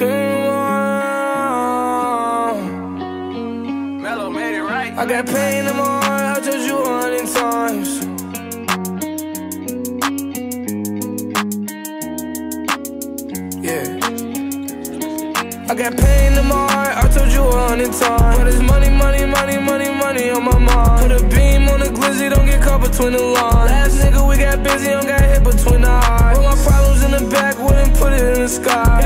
I got pain in my heart, I told you a hundred times. Yeah. I got pain in my heart, I told you a hundred times. But it's money, money, money, money, money on my mind. Put a beam on the glizzy, don't get caught between the lines. Last nigga, we got busy, don't got hit between the eyes. Put my problems in the back, wouldn't put it in the sky.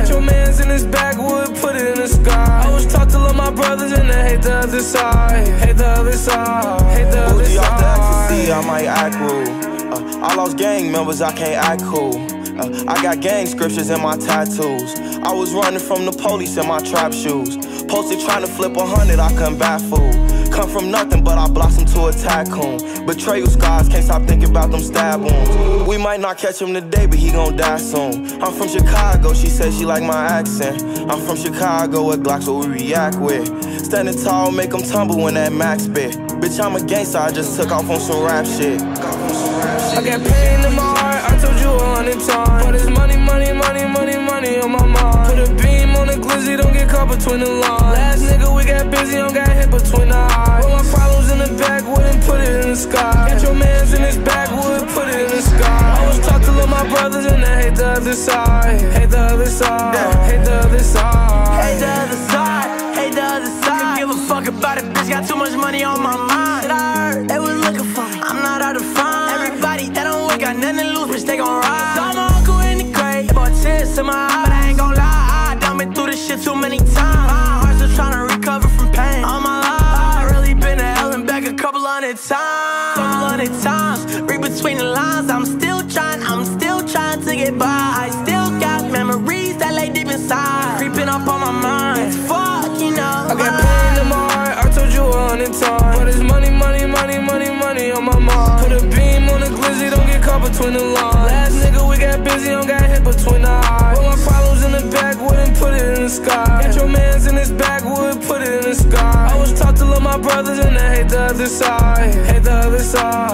Got your mans in his back, would put it in the sky. I was taught to love my brothers and I hate the other side. Hate the other side. Hate the other Bougie off the side. ecstasy, I might act rude. Uh, I lost gang members, I can't act cool. Uh, I got gang scriptures in my tattoos. I was running from the police in my trap shoes. Posted trying to flip a hundred, I couldn't bat fool. From nothing, but I blossomed to a tycoon. Betrayal scars, can't stop thinking about them stab wounds. We might not catch him today, but he gon' die soon. I'm from Chicago, she said she like my accent. I'm from Chicago, with Glocks what we react with. Standing tall, make 'em tumble when that max spit. Bitch, I'm a gangster, I just took off on some rap shit. I got pain in my heart, I told you a hundred times. But it's money, money, money, money, money on my mind. Put a beam on the glizzy, don't get caught between the lines. Last nigga, we got busy, don't got hit between the eyes. The sky. Got your mans in his back, would put it in the sky. I was taught to love my brothers and I hate the other side. Hate the other side. Hate the other side. Hate the other side, hate the other side. Give a fuck about it, bitch. Got too much money on my mind. I heard they was looking for me. I'm not hard to find. Everybody that don't work got nothing to lose, bitch. They gon' ride. Saw my uncle in the grave, bought tears in my hundred times. Hundred times. Read between the lines. I'm still trying, I'm still trying to get by. I still got memories that lay deep inside, creeping up on my mind. Fuck, you know. I got pain in my heart, I told you a hundred times. But it's money, money, money, money, money on my mind. Put a beam on the glizzy, don't get caught between the lines. Last nigga, we got busy, don't got hit between the eyes. Put my problems in the back, wouldn't put it in the sky. Got your mans in his back, would put it in the sky. I was taught to love my brothers and I. Hate the other side. Hate the other side.